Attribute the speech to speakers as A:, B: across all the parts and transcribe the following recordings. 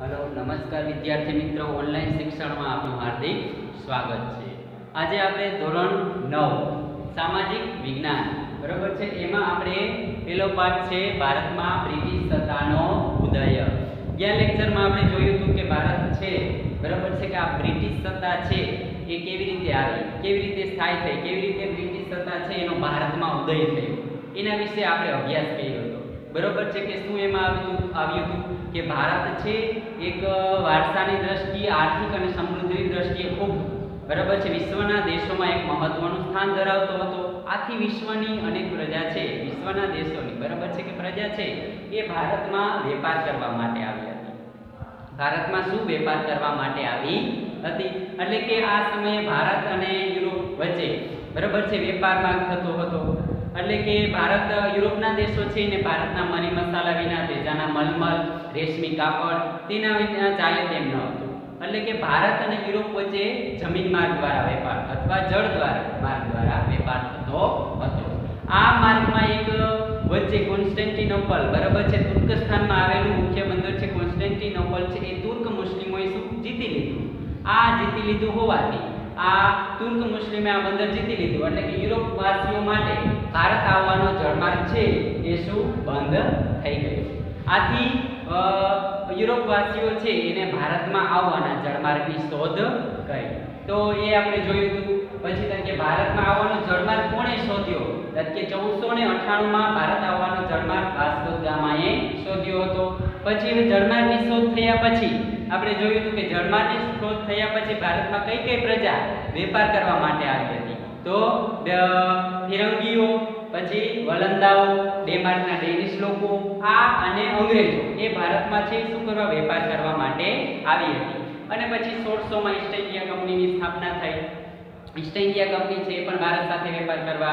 A: Hello, નમસ્કાર વિદ્યાર્થી મિત્રો. ઓનલાઈન શિક્ષણમાં આપનું હાર્દિક સ્વાગત છે. આજે આપણે ધોરણ નવ, સામાજિક વિજ્ઞાન. બરોબર છે? એમાં આપણે પહેલો પાઠ છે, ભારતમાં બ્રિટિશ સત્તાનો ઉદય. ગયા લેક્ચરમાં આપણે જોયું હતું કે ભારત છે, બરોબર છે કે આ બ્રિટિશ સત્તા છે, એ કેવી રીતે આવી? કેવી રીતે સ્થાયી થઈ? કેવી રીતે બ્રિટિશ સત્તા છે, એનો ભારતમાં ઉદય થયો? એના વિશે આપણે અભ્યાસ કર્યો હતો. બરોબર છે કે શું એમાં આવ્યું આવ્યું હતું કે ભારત છે એક વારસાની દ્રષ્ટિએ, આર્થિક અને સમૃદ્ધિની દ્રષ્ટિએ ખૂબ બરાબર છે. વિશ્વના દેશોમાં એક મહત્વનું સ્થાન ધરાવતો હતો. આથી વિશ્વની અનેક પ્રજા છે. વિશ્વના દેશોની, બરાબર છે કે પ્રજા છે? એ ભારતમાં વેપાર કરવા માટે આવી હતી. ભારતમાં શું વેપાર કરવા માટે આવી હતી? એટલે કે આ સમયે ભારત અને યુરોપ વચ્ચે, બરાબર છે વેપાર વેપારમાં થતો હતો. એટલે કે ભારત યુરોપના દેશો છે ને ભારતના મરી મસાલા વિના તેજાના મલમલ રેશમી કાપડ, તેના વિના ચાલે તેમ ન હતું. એટલે કે ભારત અને યુરોપ વચ્ચે જમીન માર્ગ દ્વારા વેપાર અથવા જળ દ્વારા માર્ગ દ્વારા વેપાર થતો હતો. આ માર્ગમાં એક વચ્ચે કોન્સ્ટેન્ટિનોપલ, બરાબર છે, તુર્કસ્થાનમાં આવેલું મુખ્ય બંદર છે કોન્સ્ટેન્ટિનોપલ છે, એ તુર્ક મુસ્લિમોએ શું જીતી લીધું. આ જીતી લીધું હોવાથી આ તુર્ક મુસ્લિમે આ બંદર જીતી લીધું. એટલે કે યુરોપ વાસીઓ માટે ભારત આવવાનો જળમાર્ગ છે, એ શું? બંધ થઈ ગયો. આથી યુરોપ વાસીઓ છે, એને ભારતમાં આવવાના જળમાર્ગની શોધ કરી. તો એ આપણે જોયું હતું. પછી તરીકે ભારતમાં આવવાનો જળમાર્ગ કોણે શોધ્યો? કે ચૌદસો ને અઠાણુંમાં ભારત આવવાનો જળમાર્ગ વાસ્કો ગામાએ શોધ્યો હતો. પછી જળમાર્ગની શોધ થયા પછી, આપણે જોયું હતું કે જળમાર્ગની શોધ થયા પછી ભારતમાં કઈ કઈ પ્રજા વેપાર કરવા માટે આવી હતી? તો ફિરંગીઓ પછી વલંદાઓ, ડેમાર્કના ડેનિશ લોકો, આ અને અંગ્રેજો એ ભારતમાં છે શું કરવા વેપાર કરવા માટે આવી હતી. અને પછી સોળસોમાં ઈસ્ટ ઇન્ડિયા કંપનીની સ્થાપના થઈ. ઈસ્ટ ઇન્ડિયા કંપની છે એ પણ ભારત સાથે વેપાર કરવા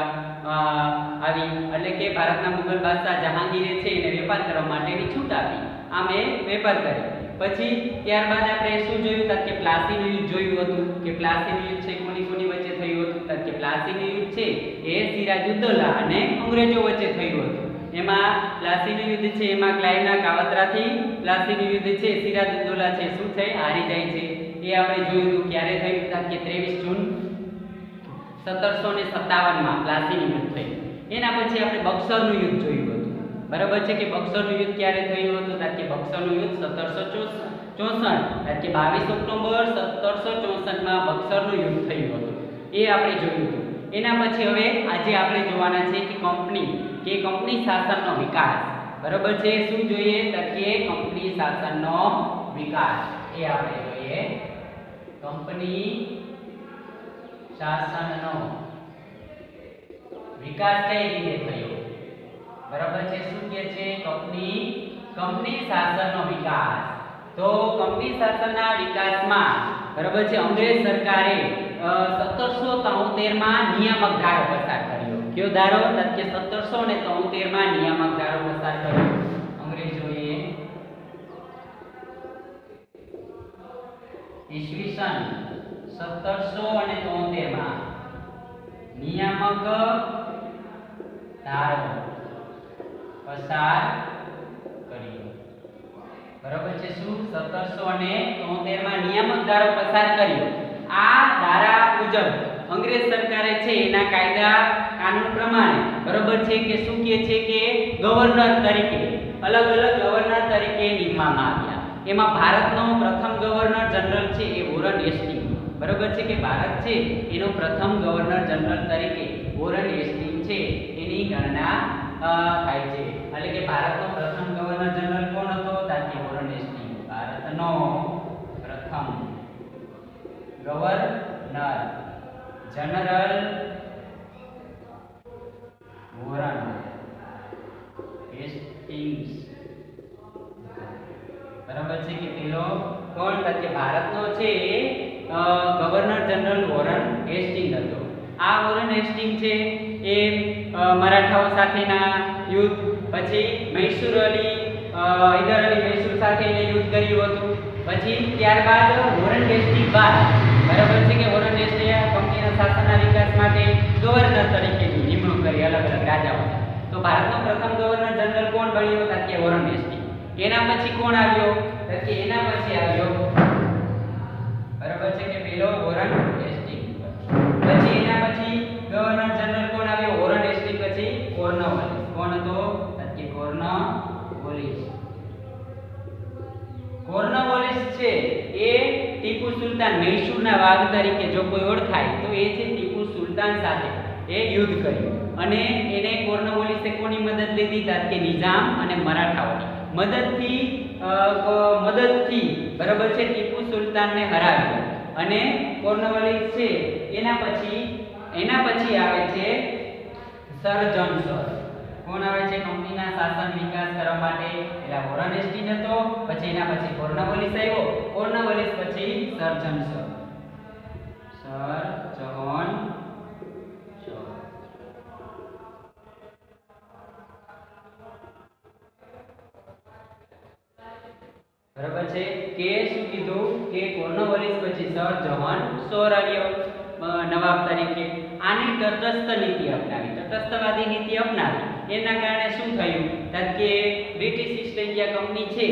A: આવી. એટલે કે ભારતના મુગલ બાદશાહ જહાંગીરે છે એને વેપાર કરવા માટેની છૂટ આપી. આમ એ વેપાર કર્યો. પછી ત્યારબાદ આપણે શું જોયું? કે પ્લાસીનું યુદ્ધ જોયું હતું. કે પ્લાસીનું યુદ્ધ છે કોની કોની વચ્ચે થયું હતું તક કે પ્લાસીનું યુદ્ધ છે, એ સિરાજુદ્દૌલા અને અંગ્રેજો વચ્ચે થયું હતું. એમાં પ્લાસીનું યુદ્ધ છે, એમાં ક્લાઈવના કાવતરાથી પ્લાસીનું યુદ્ધ છે સિરાજુદ્દૌલા છે, શું થઈ હારી જાય છે. એ આપણે જોયું હતું ક્યારે થયું? તક કે 23 જૂન સત્તરસો ને સત્તાવનમાં પ્લાસીનું યુદ્ધ થયું. એના પછી આપણે બક્સરનું યુદ્ધ જોયું હતું. બરાબર છે કે બક્સરનું યુદ્ધ ક્યારે થયું હતું? કે બક્સરનું યુદ્ધ સત્તરસો ચોસઠ કે બાવીસ ઓક્ટોબર સત્તરસો ચોસઠમાં બક્સરનું યુદ્ધ થયું હતું. એ આપણે જોયું એના પછી હવે આજે આપણે જોવાના છે કે કંપની કે કંપની શાસનનો વિકાસ. બરોબર છે? શું જોઈએ? તો કે કંપની શાસનનો વિકાસ. એ આપણે જોઈએ. કંપની શાસનનો વિકાસ કઈ રીતે થયો? બરાબર છે? શું કહે છે? કંપની કંપની શાસનનો વિકાસ. તો કંપની શાસનના વિકાસમાં, બરાબર છે? અંગ્રેજ સરકારે સત્તરસો તોતેરમાં નિયામક ધારો પસાર કર્યો. કયો ધારો કે સત્તરસો ને નિયામક ધારો પસાર કર્યો. અંગ્રેજોએ ઈસવીસન સત્તરસો અને નિયામક ધારો પસાર કર્યો. બરાબર છે શું? સત્તરસો અને તોતેરમાં નિયામક ધારો પસાર કર્યો. આ ધારા મુજબ અંગ્રેજ સરકારે છે એના કાયદા, કાનૂન પ્રમાણે બરોબર છે કે શું કહે છે કે ગવર્નર તરીકે, અલગ અલગ ગવર્નર તરીકે નિમવામાં આવ્યા. એમાં ભારતનો પ્રથમ ગવર્નર જનરલ છે એ વોરન હેસ્ટિંગ બરોબર છે કે ભારત છે? એનો પ્રથમ ગવર્નર જનરલ તરીકે વોરન હેસ્ટિંગ છે. એની ગણના થાય છે. એટલે કે ભારતનો પ્રથમ ગવર્નર જનરલ કોણ હતો? તાકી વોરન હેસ્ટિંગ ભારતનો ગવર્નર, જનરલ વોરન હેસ્ટિંગ્સ બરાબર છે કે પેલો કોણ? કે ભારતનો છે ગવર્નર જનરલ વોરન હેસ્ટિંગ હતો. આ વોરન હેસ્ટિંગ છે એ મરાઠાઓ સાથેના યુદ્ધ પછી મૈસૂર અલી હૈદર અલી મૈસૂર સાથે એને યુદ્ધ કર્યું હતું. પછી ત્યારબાદ વોરન હેસ્ટિંગ બાદ બરાબર છે કે વોરન કંપનીના શાસનના વિકાસ માટે ગવર્નર તરીકેની નિમણૂક કરી અલગ અલગ રાજાઓ તો ભારતનો પ્રથમ ગવર્નર જનરલ કોણ બન્યો? હતા કે વોરન એના પછી કોણ આવ્યો? તો કે એના પછી આવ્યો બરાબર છે કે પેલો વોરન પછી એના પછી ગવર્નર જનરલ કોણ આવ્યો? હેસ્ટિંગ પછી કોર્નવાલિસ કોણ હતો? તો કે કોર્નવાલિસ કોર્નવાલિસ છે. ટીપુ સુલતાન મૈસૂરના વાઘ તરીકે જો કોઈ ઓળખાય, તો એ છે ટીપુ સુલતાન સાથે એ યુદ્ધ કર્યું. અને એને કોર્નવાલિસે કોની મદદ લીધી? તા કે નિઝામ અને મરાઠાઓની મદદથી મદદથી બરાબર છે ટીપુ સુલતાનને હરાવ્યો. અને કોર્નવાલિસ છે, એના પછી એના પછી આવે છે સર જોન્સન કોણ આવે છે કંપનીના શાસન વિકાસ કરવા માટે. એટલે વોરન હતો પછી એના પછી કોર્નવાલિસ આવ્યો. કોર્નવાલિસ પછી સર જોન સર જોન બરાબર છે? કે શું કીધું? કે કોર્નવાલિસ પછી સર જવાન સોર આવ્યો. નવાબ તરીકે. આને તટસ્થ નીતિ અપનાવી. તટસ્થવાદી નીતિ અપનાવી. એના કારણે શું થયું? કે બ્રિટિશ ઈસ્ટ ઇન્ડિયા કંપની છે,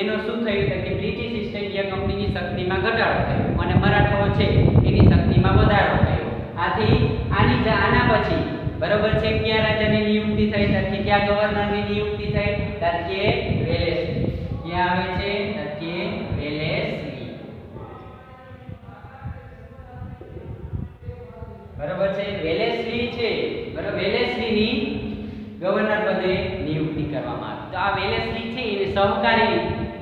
A: એનો શું થયું? કે બ્રિટિશ ઈસ્ટ ઇન્ડિયા કંપનીની શક્તિમાં ઘટાડો થયો અને મરાઠાઓ છે, એની શક્તિમાં વધારો થયો. આથી આની આના પછી, બરોબર છે, કયા રાજાની નિયુક્તિ થઈ? કે કયા ગવર્નરની નિયુક્તિ થઈ? કે વેલેસ ક્યાં આવે છે? બરાબર છે? વેલેસલી છે. બરાબર? વેલેસ્લીની ગવર્નર પદે નિયુક્તિ કરવામાં આવી. તો આ વેલેસલી છે, એને સહકારી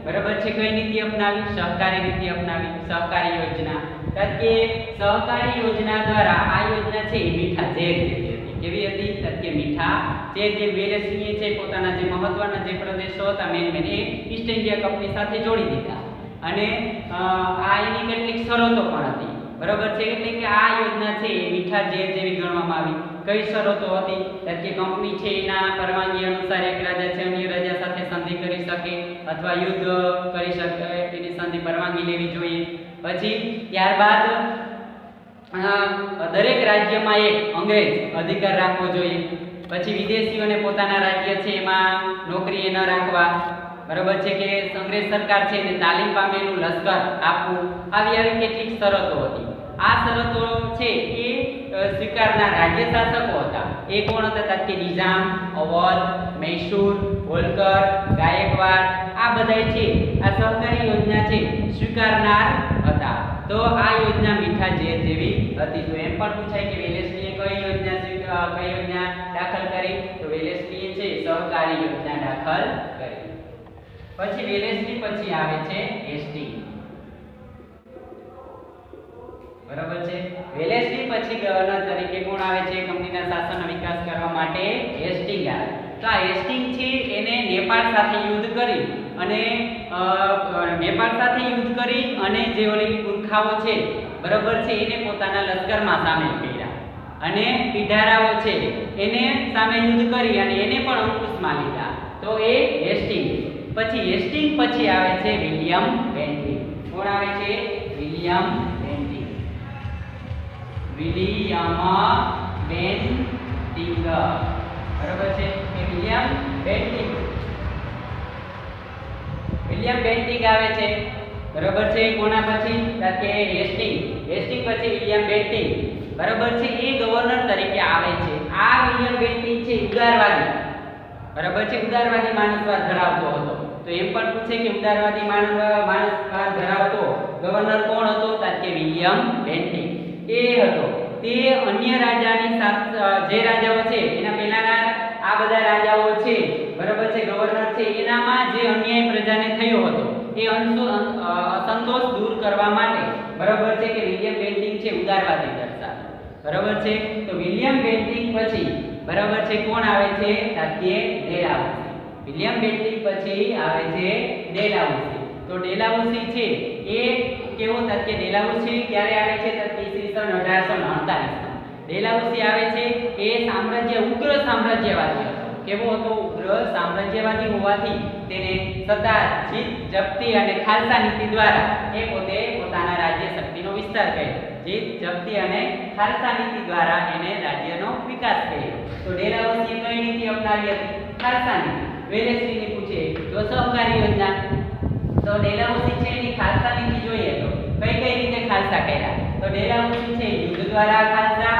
A: બરાબર છે? કઈ નીતિ અપનાવી? સહકારી નીતિ અપનાવી. સહકારી યોજના. કારણ કે સહકારી યોજના દ્વારા આ યોજના છે એ મીઠા ઝેર જેવી હતી કેવી હતી? કે મીઠા ઝેર. જે વેલેસલીએ છે, પોતાના જે મહત્વના જે પ્રદેશો હતા, મેન મેન એ ઈસ્ટ ઇન્ડિયા કંપની સાથે જોડી દીધા. અને આ એની કેટલીક શરતો પણ હતી. બરાબર છે? એટલે કે આ યોજના છે મીઠા ઝેર જેવી ગણવામાં આવી. કઈ શરતો હતી? કે કંપની છે એના પરવાનગી અનુસાર એક રાજા છે, અન્ય રાજા સાથે સંધિ કરી શકે અથવા યુદ્ધ કરી શકે એની સંધિ પરવાનગી લેવી જોઈએ. પછી ત્યારબાદ દરેક રાજ્યમાં એક અંગ્રેજ અધિકાર રાખવો જોઈએ. પછી વિદેશીઓને પોતાના રાજ્ય છે એમાં નોકરીએ ન રાખવા. બરાબર છે કે અંગ્રેજ સરકાર છે એને તાલીમ પામેલું લશ્કર આપવું? આવી આવી કેટલીક શરતો હતી. આ શરતો છે એ સ્વીકારના રાજ્ય શાસકો હતા. એ કોણ હતા? કે નિઝામ, અવધ, મૈસૂર, હોલકર, ગાયકવાડ, આ બધા છે, આ સહકારી યોજના છે, સ્વીકારનાર હતા. તો આ યોજના મીઠા ઝેર જેવી હતી. તો એમ પણ પૂછાય કે વેલેસ્લીએ કઈ યોજના કઈ યોજના દાખલ કરી? તો વેલેસ્લીએ છે સહકારી યોજના દાખલ કરી. પછી વેલેસની પછી આવે છે હેસ્ટિંગ બરાબર છે? વેલેસની પછી ગવર્નર તરીકે કોણ આવે છે? કંપનીના શાસન વિકાસ કરવા માટે હેસ્ટિંગ આવે તો આ હેસ્ટિંગ છે એને નેપાળ સાથે યુદ્ધ કરી અને નેપાળ સાથે યુદ્ધ કરી અને જે ઓલી પુરખાઓ છે, બરાબર છે, એને પોતાના લશ્કરમાં સામેલ કર્યા. અને પીઢારાઓ છે, એને સામે યુદ્ધ કરી અને એને પણ અંકુશમાં લીધા. તો એ હેસ્ટિંગ પછી હેસ્ટિંગ પછી આવે છે વિલિયમ બેન્ટિંગ કોણ આવે છે? વિલિયમ બેન્ટિંગ વિલિયમ બેન્ટિંગ બરાબર છે? કે વિલિયમ બેન્ટિંગ. વિલિયમ બેન્ટિંગ આવે છે. બરાબર છે? કોના પછી? કે હેસ્ટિંગ. હેસ્ટિંગ પછી વિલિયમ બેન્ટિંગ. બરાબર છે? એ ગવર્નર તરીકે આવે છે. આ વિલિયમ બેન્ટિંગ છે ઉદારવાદી. બરાબર છે? ઉદારવાદી માનસવાદ ધરાવતો હતો. તો એમ પણ પૂછે કે ઉદારવાદી માનવ માનસકાર ધરાવતો ગવર્નર કોણ હતો? તો કે વિલિયમ બેન્ટિંગ એ હતો. તે અન્ય રાજાની જે રાજાઓ છે, એના પહેલાના આ બધા રાજાઓ છે, બરાબર છે, ગવર્નર છે, એનામાં જે અન્યાય પ્રજાને થયો હતો, એ અસંતોષ દૂર કરવા માટે, બરાબર છે કે વિલિયમ બેન્ટિંગ છે, ઉદારવાદી દર્શાવે. બરાબર છે? તો વિલિયમ બેન્ટિંગ પછી, બરાબર છે, કોણ આવે છે? તો આવે ડેલાઉસી વિલિયમ બેન્ટિક પછી આવે છે ડેલાઉસી તો ડેલાઉસી છે એ કેવો તો કે ડેલાઉસી ક્યારે આવે છે તો કે ઈસવીસન 1848 માં ડેલાઉસી આવે છે એ સામ્રાજ્ય, ઉગ્ર સામ્રાજ્યવાદી હતો. કેવો હતો? ઉગ્ર સામ્રાજ્યવાદી હોવાથી તેને સત્તા, જીત, જપ્તી અને ખાલસા નીતિ દ્વારા એ પોતે પોતાના રાજ્ય શક્તિનો વિસ્તાર કર્યો. જીત, જપ્તી અને ખાલસા નીતિ દ્વારા એને રાજ્યનો વિકાસ કર્યો. તો ડેલાઉસીએ કઈ નીતિ અપનાવી હતી? ખાલસા નીતિ. વેલેસ્લીને પૂછે, તો સહકારી યોજના? તો ડેલાઉસી છે એની ખાલસા નીતિ જોઈએ તો, કઈ કઈ રીતે ખાલસા કર્યા? તો ડેલાઉસી છે, યુદ્ધ દ્વારા ખાલસા,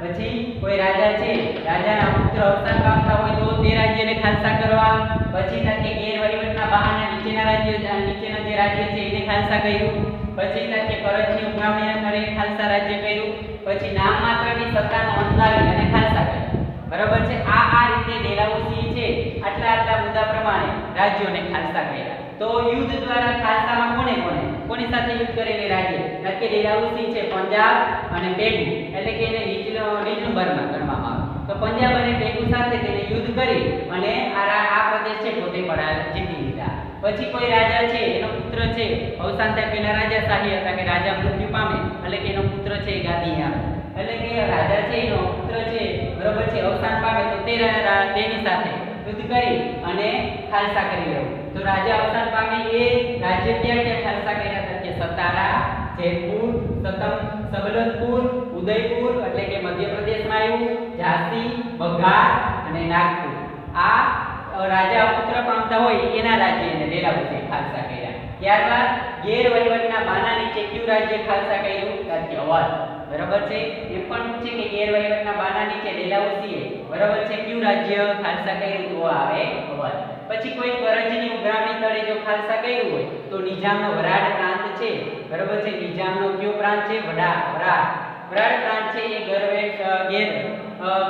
A: પછી કોઈ રાજા છે, રાજાના પુત્ર અવસાન પામતા હોય તો તે રાજ્યને ખાલસા કરવા, પછી તકે ગેરવહીવટના બહાના નીચેના રાજ્ય નીચેના જે રાજ્ય છે એને ખાલસા કર્યું, પછી તકે કરજની ઉઘરાવણી કરીને ખાલસા રાજ્ય કર્યું, પછી નામ માત્રની સત્તાનો અંત લાવી અને ખાલસા કર્યું. બરાબર છે? આ આ રીતે ડેલાઉસી છે આટલા આટલા મુદ્દા પ્રમાણે રાજ્યોને ખાલસા કર્યા. તો યુદ્ધ દ્વારા ખાલસામાં કોને કોને કોની સાથે યુદ્ધ કરેલી રાજ્ય? નક્કી ડેલાઉસી છે પંજાબ અને પેગુ. એટલે કે એને નીચલો, નીચલું બર્મા ગણવામાં આવે. તો પંજાબ અને પેગુ સાથે તેને યુદ્ધ કરી અને આ આ પ્રદેશ છે પોતે પણ જીતી લીધા. પછી કોઈ રાજા છે, એનો પુત્ર છે, અવસાન થાય પહેલા રાજા શાહી હતા કે રાજા મૃત્યુ પામે, એટલે કે એનો પુત્ર છે ગાદી આવે. એટલે કે રાજા છે, એનો પુત્ર છે, બરોબર છે, અવસાન પામે તો તે તેની સાથે યુદ્ધ કરી અને ખાલસા કરી લેવું. તો રાજા અવસાન પામે એ રાજ્ય ક્યાં ક્યાં ખાલસા કર્યા હતા? કે સતારા, જયપુર, સતમ સબલતપુર ઉદયપુર, એટલે કે મધ્યપ્રદેશમાં આવ્યું ઝાંસી બઘાર અને નાગપુર. આ રાજા પુત્ર પામતા હોય એના રાજ્યને ડેલાઉસી ખાલસા કર્યા. ત્યારબાદ ગેરવહીવટના બાના નીચે કયું રાજ્ય ખાલસા કર્યું. અવધ બરાબર છે? એ પણ પૂછે કે ગેરવહીવટના બાના નીચે ડેલાઉસીએ બરાબર છે? કયું રાજ્ય ખાલસા કર્યું? તો આવે અવધ પછી કોઈ કરજની ઉઘરાણી તળે જો ખાલસા કર્યું હોય, તો નિજામનો વરાડ પ્રાંત છે. બરાબર છે? નિજામનો કયો પ્રાંત છે? વડા વરાડ વરાડ પ્રાંત છે એ ગરવે ગેર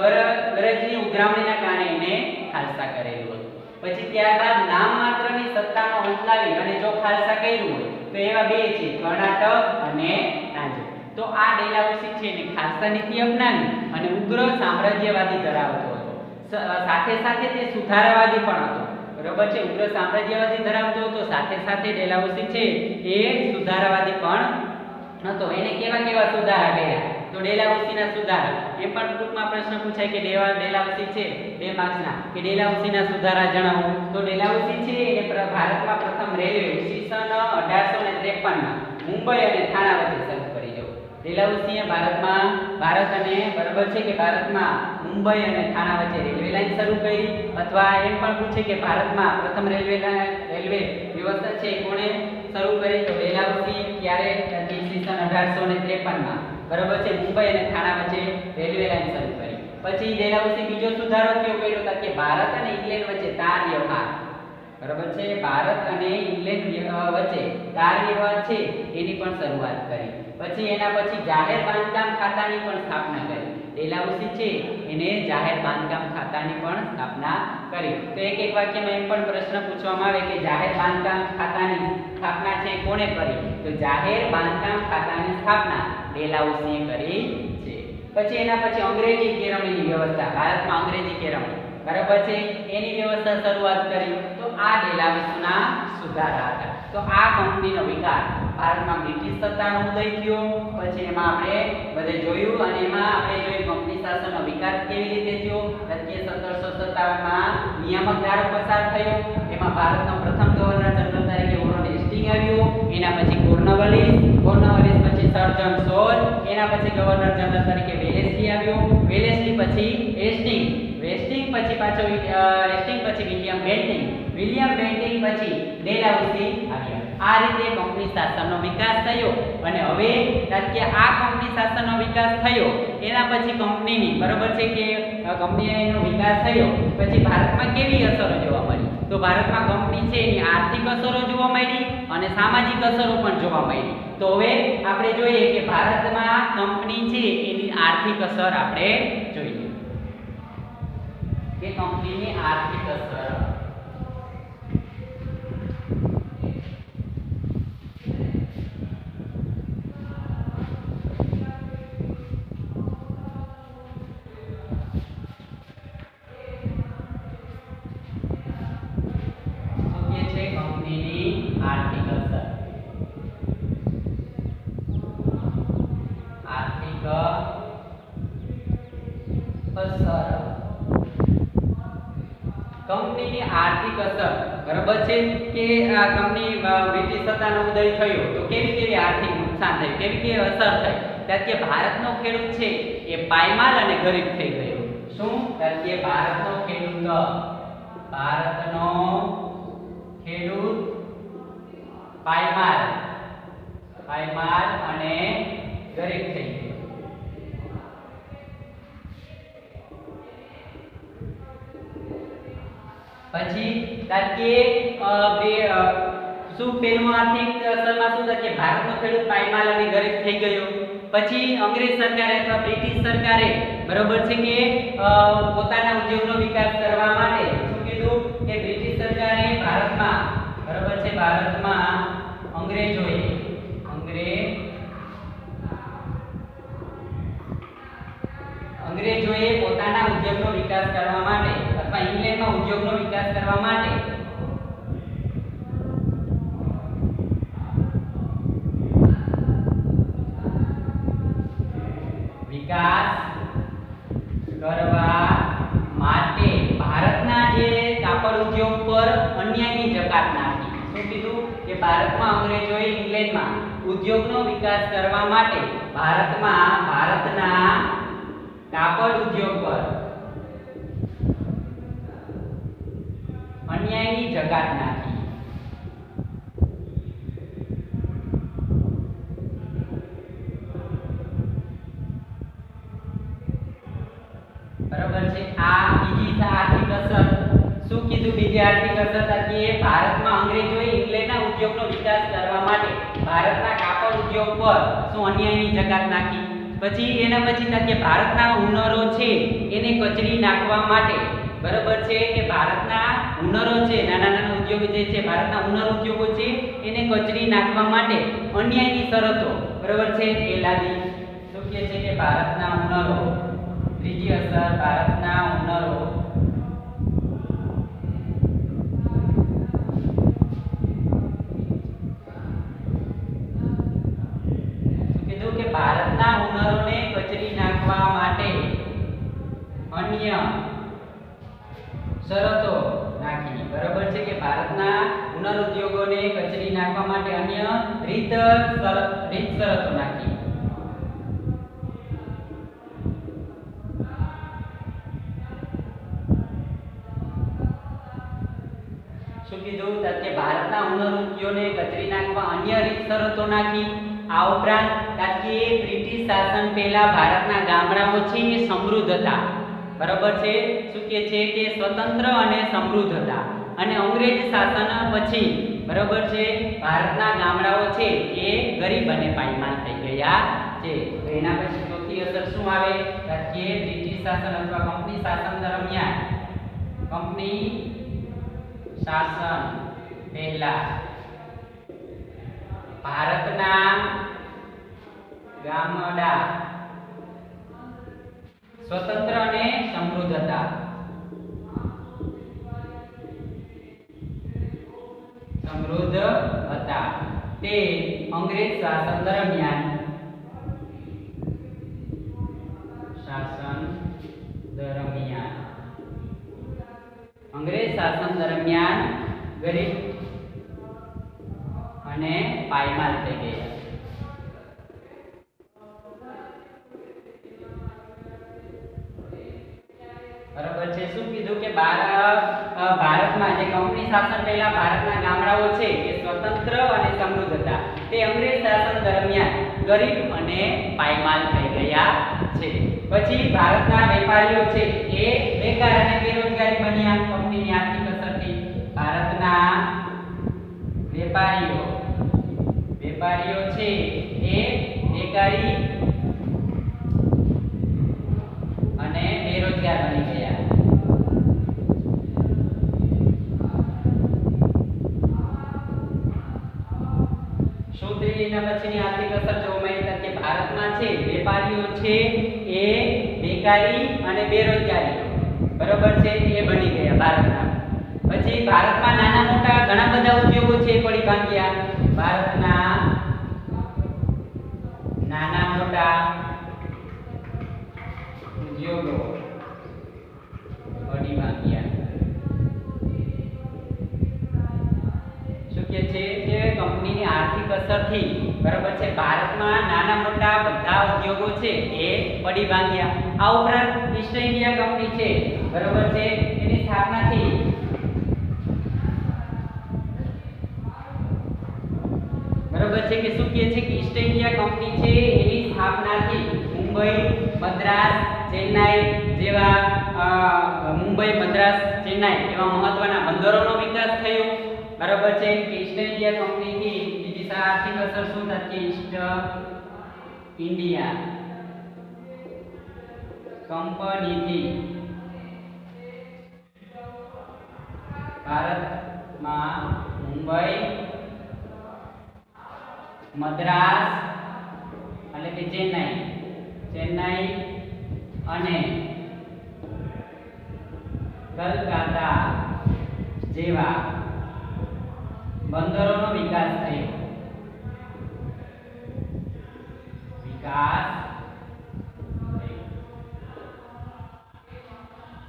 A: ગર- ગરજની ઉઘરામણીના કારણે એને ખાલસા કરેલું હતું. પછી ત્યારબાદ નામ માત્રની સત્તાનો અંત લાવી અને જો ખાલસા કર્યું હોય, તો એવા બે છે. કર્ણાટક અને તો આ ડેલાઉસી છે ને ખાલસા નીતિ અપનાવી અને ઉગ્ર સામ્રાજ્યવાદી ધરાવતો હતો. સાથે સાથે તે સુધારાવાદી પણ હતો. બરોબર છે? ઉગ્ર સામ્રાજ્યવાદી ધરાવતો હતો. સાથે સાથે ડેલાઉસી છે એ સુધારાવાદી પણ હતો. એને કેવા કેવા સુધારા કર્યા? તો ડેલાઉસીના સુધારા. એ પણ ટૂંકમાં પ્રશ્ન પૂછાય કે ડેવા ડેલાઉસી છે? બે માર્ક્સના. કે ડેલાઉસીના સુધારા જણાવો? તો ડેલાઉસી છે એને ભારતમાં પ્રથમ રેલવે ઈસવીસન અઢારસો ને ત્રેપનમાં મુંબઈ અને થાણા વચ્ચે શરૂ કરી ડેલાઉસીએ ભારતમાં, ભારત અને બરાબર છે કે ભારતમાં મુંબઈ અને થાણા વચ્ચે રેલવે લાઈન શરૂ કરી? અથવા એમ પણ પૂછે કે ભારતમાં પ્રથમ રેલવે રેલવે વ્યવસ્થા છે કોણે શરૂ કરી? તો ડેલાઉસી ક્યારે ઈસવીસન અઢારસો ને ત્રેપનમાં બરાબર છે મુંબઈ અને થાણા વચ્ચે રેલવે લાઈન શરૂ કરી. પછી ડેલાઉસી બીજો સુધારો કયો કર્યો હતો કે ભારત અને ઇંગ્લેન્ડ વચ્ચે તાર વ્યવહાર. બરાબર છે? ભારત અને ઇંગ્લેન્ડ વચ્ચે તાર વ્યવહાર છે, એની પણ શરૂઆત કરી. પછી એના પછી જાહેર બાંધકામ ખાતાની પણ સ્થાપના કરી. ડેલાઉસી છે, એને જાહેર બાંધકામ ખાતાની પણ સ્થાપના કરી. તો એક એક વાક્યમાં એમ પણ પ્રશ્ન પૂછવામાં આવે કે જાહેર બાંધકામ ખાતાની સ્થાપના છે કોણે કરી? તો જાહેર બાંધકામ ખાતાની સ્થાપના ડેલાઉસીએ કરી છે. પછી એના પછી અંગ્રેજી કેરમણીની વ્યવસ્થા. ભારતમાં અંગ્રેજી કેરમણી બરાબર છે? એની વ્યવસ્થા શરૂઆત કરી. આ ડેલાઉસીના સુધારા હતા તો આ કંપનીનો વિકાસ. ભારતમાં બ્રિટિશ સત્તાનો ઉદય થયો. પછી એમાં આપણે બધે જોયું અને એમાં આપણે જોયું કંપની શાસનનો વિકાસ કેવી રીતે થયો. સત્તરસો સત્તાવનમાં નિયામક ધારો પસાર થયો. એમાં ભારતના પ્રથમ ગવર્નર જનરલ તરીકે વોરન હેસ્ટિંગ આવ્યો, એના પછી કોર્નવાલિસ કોર્નવાલિસ પછી સર્જન જોન સોલ, એના પછી ગવર્નર જનરલ તરીકે વેલેસલી આવ્યો, વેલેસલી પછી હેસ્ટિંગ વેસ્ટિંગ પછી પાછો હેસ્ટિંગ પછી વિલિયમ બેન્ટિંગ વિલિયમ બેન્ટિંગ પછી ડેલાઉસી આવ્યા. આ રીતે કંપની શાસનનો વિકાસ થયો અને હવે કારણ કે આ કંપની શાસનનો વિકાસ થયો, એના પછી કંપનીની, બરોબર છે કે કંપનીનો વિકાસ થયો, પછી ભારતમાં કેવી અસરો જોવા મળી? તો ભારતમાં કંપની છે એની આર્થિક અસરો જોવા મળી અને સામાજિક અસરો પણ જોવા મળી. તો હવે આપણે જોઈએ કે ભારતમાં કંપની છે એની આર્થિક અસર આપણે જોઈએ. કે કંપનીની આર્થિક અસર આર્થિક અસર, બરાબર છે? કે કંપની બ્રિટિશ સત્તાનો ઉદય થયો, તો કેવી કેવી આર્થિક નુકસાન થયું, કેવી કેવી અસર થઈ? ત્યારે કે ભારતનો ખેડૂત છે, એ પાયમાલ અને ગરીબ થઈ ગયો. શું? ત્યારે કે ભારતનો ખેડૂત ભારતનો ખેડૂત પાયમાલ પાયમાલ અને ગરીબ થઈ ગયો. પછી તાકે બે શું પેલું આર્થિક અસરમાં શું થાય કે ભારતનો ખેડૂત પાયમાલ અને ગરીબ થઈ ગયો. પછી અંગ્રેજ સરકારે અથવા બ્રિટિશ સરકારે બરોબર છે કે પોતાના ઉદ્યોગનો વિકાસ કરવા માટે શું કીધું કે બ્રિટિશ સરકારે ભારતમાં, બરોબર છે, ભારતમાં અંગ્રેજોએ, અંગ્રેજ, અંગ્રેજોએ પોતાના ઉદ્યોગનો વિકાસ કરવા માટે અથવા ઇંગ્લેન્ડમાં ઉદ્યોગનો વિકાસ કરવા માટે? વિકાસ કરવા માટે ભારતના જે કાપડ ઉદ્યોગ પર અન્યાયની જકાત નાખી. શું કીધું? કે ભારતમાં અંગ્રેજોએ ઇંગ્લેન્ડમાં ઉદ્યોગનો વિકાસ કરવા માટે ભારતમાં ભારતના કાપડ ઉદ્યોગ પર અન્યાયની જકાત નાખી બરાબર છે આ બીજી આર્થિક અસર આર્થિક અસર હતી એ ભારતમાં અંગ્રેજોએ ઇંગ્લેન્ડના ઉદ્યોગનો વિકાસ કરવા માટે ભારતના કાપડ ઉદ્યોગ પર શું અન્યાયની જકાત નાખી? પછી એના પછી થાય કે ભારતના હુનરો છે એને કચરી નાખવા માટે. બરાબર છે કે ભારતના હુનરો છે, નાના નાના ઉદ્યોગો જે છે, ભારતના હુનર ઉદ્યોગો છે, એને કચરી નાખવા માટે અન્યાયની શરતો. બરાબર છે? એ લાદી. શું કહે છે કે ભારતના હુનરો? ત્રીજી અસર ભારતના હુનરો શું કીધું કે ભારતના હુનરોને કચરી નાખવા માટે અન્ય શરતો નાખી બરાબર છે કે ભારતના પુનરુદ્યોગોને કચરી નાખવા માટે અન્ય રીત રીત શરતો નાખી. ભારતના કચરી નાખવા અન્ય રીત શરતો નાખી. આ ઉપરાંત કે શાસન પહેલા ભારતના ગામડાઓ છે એ સમૃદ્ધ હતા બરાબર છે? શું કે છે કે સ્વતંત્ર અને સમૃદ્ધ હતા અને અંગ્રેજ શાસન પછી, બરાબર છે? ભારતના ગામડાઓ છે એ ગરીબ અને પાયમાલ થઈ ગયા છે. એના પછી ચોથી અસર શું આવે? કે બ્રિટિશ શાસન અથવા કંપની શાસન દરમિયાન? કંપની શાસન પહેલા. ભારતના ગામડા. સ્વતંત્ર અને સમૃદ્ધ હતા. સમૃદ્ધ હતા. તે અંગ્રેજ શાસન દરમિયાન શાસન દરમિયાન અંગ્રેજ શાસન દરમિયાન ગરીબ અને પાયમાલ થઈ ગયા. ભારતમાં જે કંપની શાસન પહેલા ભારતના ગામડાઓ છે, એ સ્વતંત્ર અને સમૃદ્ધ હતા. તે અંગ્રેજ શાસન દરમિયાન ગરીબ અને પાયમાલ થઈ ગયા છે. પછી ભારતના વેપારીઓ છે, એ બેકાર અને બેરોજગારી બન્યા કંપનીની આર્થિક અસરથી. ભારતના વેપારીઓ વેપારીઓ છે, એ બેકારી અને બેરોજગાર બની ગયા પછીની આર્થિક અસર જોવા મળી તો કે ભારતમાં છે, વેપારીઓ છે એ બેકારી અને બેરોજગારી. બરોબર છે? એ બની ગયા ભારતના. પછી ભારતમાં નાના મોટા ઘણા બધા ઉદ્યોગો છે પડી ભાંગ્યા. ભારતના નાના મોટા ઈસ્ટ ઇન્ડિયા કંપની છે એની કંપની એની સ્થાપનાથી મુંબઈ, મદ્રાસ, ચેન્નાઈ જેવા મુંબઈ, મદ્રાસ, ચેન્નાઈ એવા મહત્વના બંદરોનો વિકાસ થયો. બરોબર છે? ઈસ્ટ ઇન્ડિયા કંપનીથી બીજી આર્થિક અસર શું થતી ઈસ્ટ ઇન્ડિયા. કંપનીથી. ભારતમાં મુંબઈ, મદ્રાસ એટલે કે ચેન્નાઈ. ચેન્નાઈ અને કલકાતા જેવા બંદરોનો વિકાસ થયો. વિકાસ.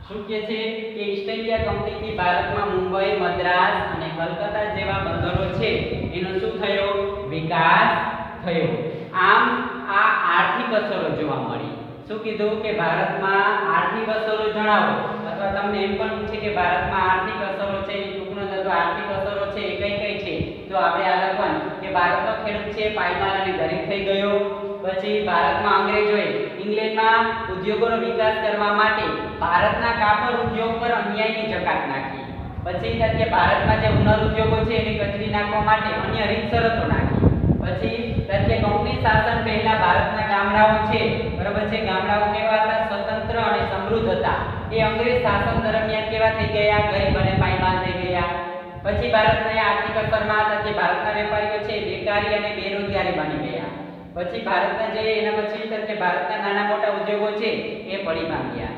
A: શું કહે છે કે ઈસ્ટ ઇન્ડિયા કંપનીથી ભારતમાં મુંબઈ, મદ્રાસ અને કલકત્તા જેવા બંદરો છે? એનો શું થયો? વિકાસ થયો. આમ આ આર્થિક અસરો જોવા મળી. શું કીધું કે ભારતમાં આર્થિક અસરો જણાવો? અથવા તમને એમ પણ પૂછે કે ભારતમાં આર્થિક અસરો છે, ટૂંકનો થતો આર્થિક અસરો છે, એ કઈ કઈ છે? તો આપણે આ લખવાનું કે ભારતનો ખેડૂત છે, પાયમાલ અને ગરીબ થઈ ગયો. પછી ભારતમાં અંગ્રેજોએ ઇંગ્લેન્ડમાં ઉદ્યોગોનો વિકાસ કરવા માટે ભારતના કાપડ ઉદ્યોગ પર અન્યાયની જકાત નાખી. પછી તદ કે ભારતમાં જે હુનર ઉદ્યોગો છે, એને કચરી નાખવા માટે અન્ય રીત શરતો નાખી. પછી તદ કે કંપની શાસન પહેલા ભારતના ગામડાઓ છે, બરાબર છે, ગામડાઓ કેવા હતા સ્વતંત્ર અને સમૃદ્ધ હતા. એ અંગ્રેજ શાસન દરમિયાન કેવા થઈ ગયા? ગરીબ અને પાયમાલ થઈ ગયા. પછી ભારતના આર્થિક અસરમાં કે ભારતના વેપારીઓ છે, બેકારી અને બેરોજગારી બની ગયા. પછી ભારતના જે એના પછી કે ભારતના નાના મોટા ઉદ્યોગો છે, એ પડી માંગ્યા